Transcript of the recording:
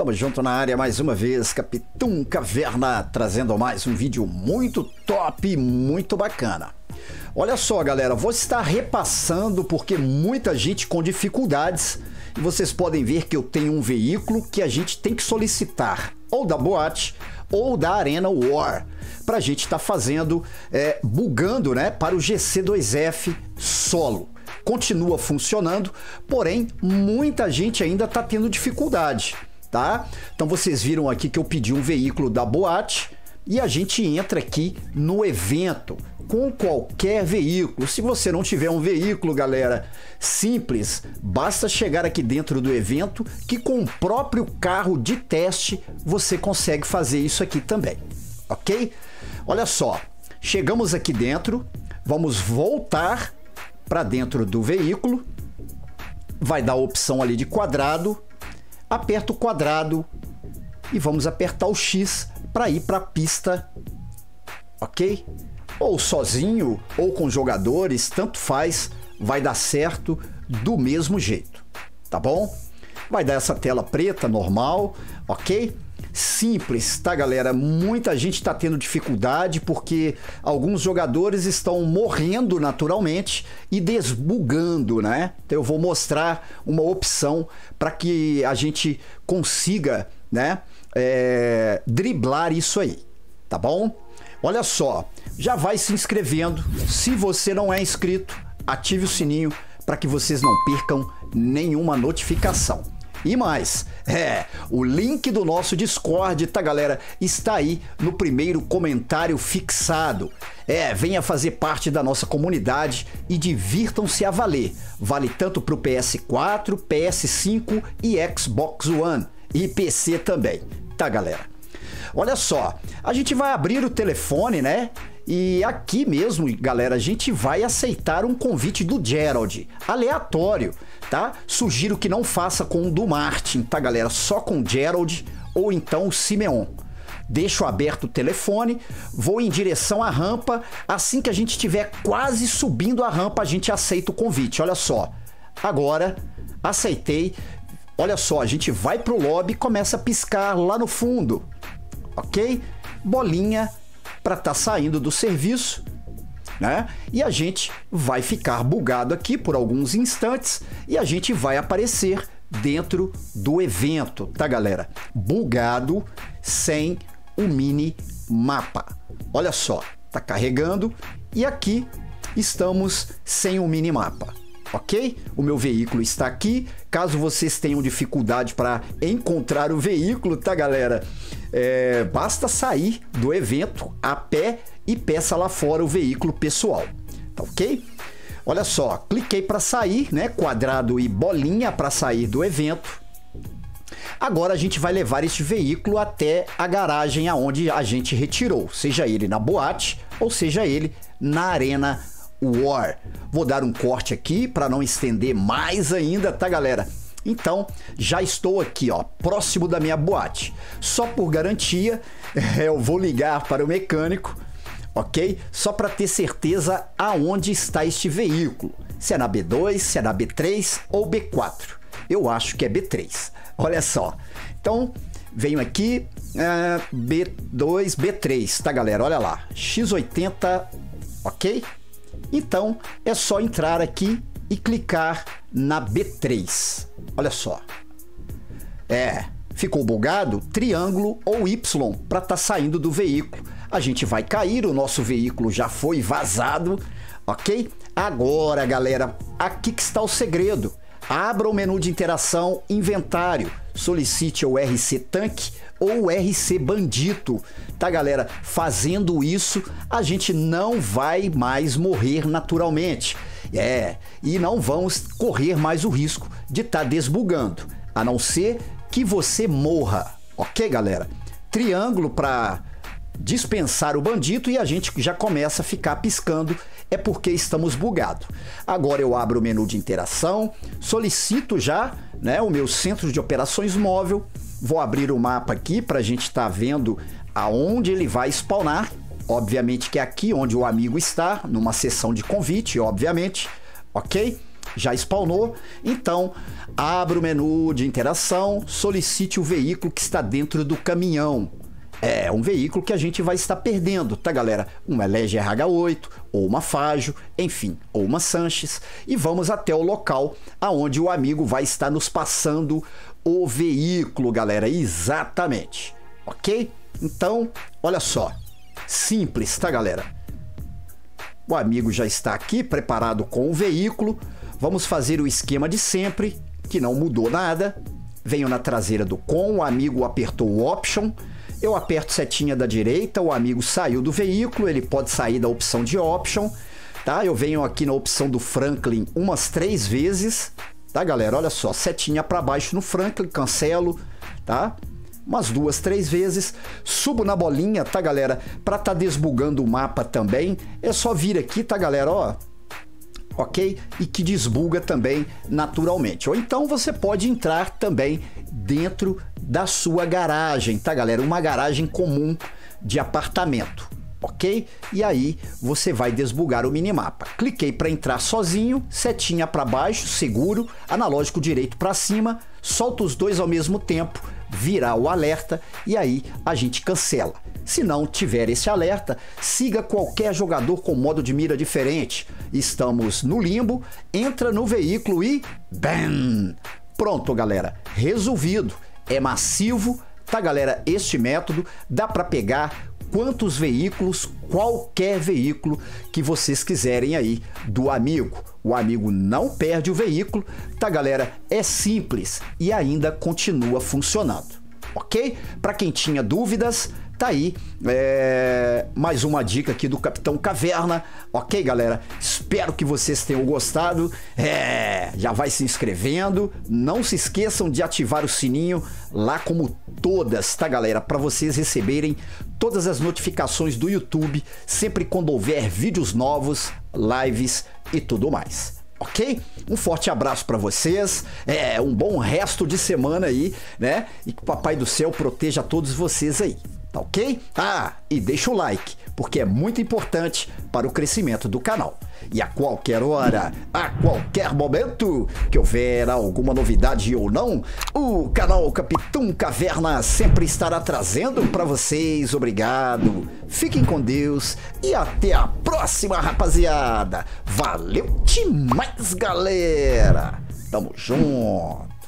Tamo junto na área mais uma vez, Capitão Caverna, trazendo mais um vídeo muito top, muito bacana. Olha só, galera, vou estar repassando porque muita gente com dificuldades e vocês podem ver que eu tenho um veículo que a gente tem que solicitar ou da boate ou da Arena War para a gente estar tá fazendo, é, bugando, né, para o GC2F solo continua funcionando, porém muita gente ainda está tendo dificuldade, tá? Então vocês viram aqui que eu pedi um veículo da boate e a gente entra aqui no evento com qualquer veículo. Se você não tiver um veículo, galera, simples, basta chegar aqui dentro do evento que com o próprio carro de teste você consegue fazer isso aqui também, ok? Olha só, chegamos aqui dentro, vamos voltar para dentro do veículo, vai dar a opção ali de quadrado, aperta o quadrado e vamos apertar o X para ir para a pista, ok? Ou sozinho ou com jogadores, tanto faz, vai dar certo do mesmo jeito, tá bom? Vai dar essa tela preta normal, ok? Simples, tá, galera? Muita gente está tendo dificuldade porque alguns jogadores estão morrendo naturalmente e desbugando, né? Então eu vou mostrar uma opção para que a gente consiga, né, é, driblar isso aí, tá bom? Olha só, já vai se inscrevendo. Se você não é inscrito, ative o sininho para que vocês não percam nenhuma notificação. E mais, é, o link do nosso Discord, tá galera, está aí no primeiro comentário fixado. É, venha fazer parte da nossa comunidade e divirtam-se a valer. Vale tanto para o PS4, PS5 e Xbox One e PC também, tá galera? Olha só, a gente vai abrir o telefone, né? E aqui mesmo, galera, a gente vai aceitar um convite do Gerald, aleatório, tá? Sugiro que não faça com o do Martin, tá, galera? Só com o Gerald ou então o Simeon. Deixo aberto o telefone, vou em direção à rampa. Assim que a gente estiver quase subindo a rampa, a gente aceita o convite. Olha só. Agora, aceitei. Olha só, a gente vai pro lobby e começa a piscar lá no fundo. Ok? Bolinha para estar tá saindo do serviço, né? E a gente vai ficar bugado aqui por alguns instantes e a gente vai aparecer dentro do evento, tá, galera? Bugado sem o mini mapa. Olha só, tá carregando e aqui estamos sem o mini mapa ok? O meu veículo está aqui. Caso vocês tenham dificuldade para encontrar o veículo, tá, galera? É, basta sair do evento a pé e peça lá fora o veículo pessoal, tá ok? Olha só, cliquei para sair, né? Quadrado e bolinha para sair do evento. Agora a gente vai levar este veículo até a garagem aonde a gente retirou, seja ele na boate ou seja ele na arena War. Vou dar um corte aqui para não estender mais ainda, tá, galera? Então, já estou aqui, ó, próximo da minha boate. Só por garantia, eu vou ligar para o mecânico, ok? Só para ter certeza aonde está este veículo. Se é na B2, se é na B3 ou B4. Eu acho que é B3. Olha só. Então, venho aqui, uh, B2, B3, tá, galera? Olha lá. X80, ok? Então é só entrar aqui e clicar na B3. Olha só. É, ficou bugado? Triângulo ou Y para estar tá saindo do veículo. A gente vai cair, o nosso veículo já foi vazado, ok? Agora, galera, aqui que está o segredo. Abra o menu de interação Inventário, solicite o RC Tanque ou o RC Bandito, tá galera? Fazendo isso, a gente não vai mais morrer naturalmente. É, e não vamos correr mais o risco de estar tá desbugando, a não ser que você morra, ok, galera? Triângulo para dispensar o bandito e a gente já começa a ficar piscando, é porque estamos bugados. Agora eu abro o menu de interação, solicito já né, o meu centro de operações móvel, vou abrir o mapa aqui para a gente estar tá vendo aonde ele vai spawnar. Obviamente que é aqui onde o amigo está, numa sessão de convite, obviamente, ok? Já spawnou, então abra o menu de interação, solicite o veículo que está dentro do caminhão. É um veículo que a gente vai estar perdendo, tá galera? Uma Elege RH8, ou uma Fajo, enfim, ou uma Sanches, e vamos até o local aonde o amigo vai estar nos passando o veículo, galera, exatamente, ok? Então, olha só, simples, tá galera? O amigo já está aqui preparado com o veículo, vamos fazer o esquema de sempre, que não mudou nada. Venho na traseira do com, o amigo apertou o option, eu aperto setinha da direita, o amigo saiu do veículo, ele pode sair da opção de option, tá? Eu venho aqui na opção do Franklin umas três vezes, tá, galera? Olha só, setinha para baixo no Franklin, cancelo, tá? Umas duas, três vezes, subo na bolinha, tá, galera? Para tá desbugando o mapa também, é só vir aqui, tá, galera? Ó, ok? E que desbuga também naturalmente. Ou então você pode entrar também dentro da sua garagem, tá, galera? Uma garagem comum de apartamento, ok? E aí você vai desbugar o minimapa. Cliquei para entrar sozinho, setinha para baixo, seguro, analógico direito para cima, solta os dois ao mesmo tempo, virar o alerta e aí a gente cancela. Se não tiver esse alerta, siga qualquer jogador com modo de mira diferente. Estamos no limbo, entra no veículo e BAM! Pronto, galera, resolvido. É massivo, tá, galera? Este método dá para pegar quantos veículos, qualquer veículo que vocês quiserem aí do amigo. O amigo não perde o veículo, tá, galera? É simples e ainda continua funcionando. Ok? Para quem tinha dúvidas, Tá aí é, mais uma dica aqui do Capitão Caverna. Ok, galera? Espero que vocês tenham gostado. É, já vai se inscrevendo. Não se esqueçam de ativar o sininho lá como todas, tá, galera? Para vocês receberem todas as notificações do YouTube sempre quando houver vídeos novos, lives e tudo mais ok? Um forte abraço para vocês, é um bom resto de semana aí, né? E que o Papai do Céu proteja todos vocês aí. Tá ok? Ah, e deixa o like, porque é muito importante para o crescimento do canal. E a qualquer hora, a qualquer momento que houver alguma novidade ou não, o canal Capitão Caverna sempre estará trazendo para vocês. Obrigado, fiquem com Deus e até a próxima, rapaziada. Valeu demais, galera. Tamo junto.